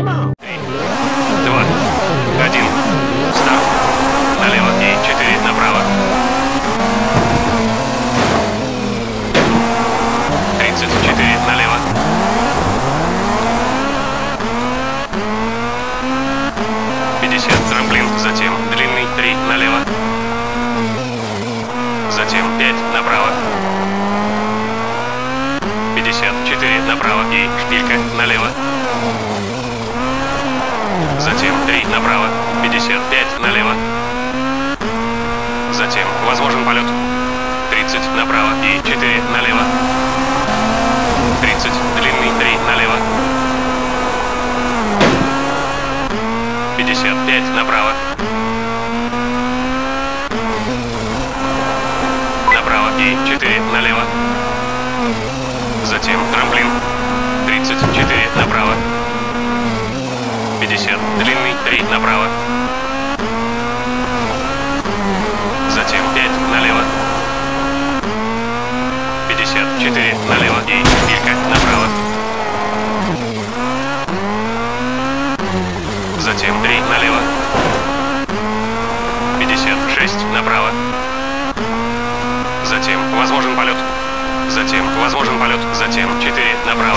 Два. Один. Старт. Налево и четыре направо. 34 налево. Пятьдесят трамплин, затем длинный три налево. Затем пять направо. 54 направо и шпилька налево. Затем 3 направо. 55 налево. Затем возможен полет. 30 направо и 4 налево. 30, длинный 3 налево. 55 направо. Направо и 4 налево. 3 направо. Затем 5 налево. 54 налево и пилька направо. Затем 3 налево. 56 направо. Затем возможен полет. Затем возможен полет. Затем 4 направо.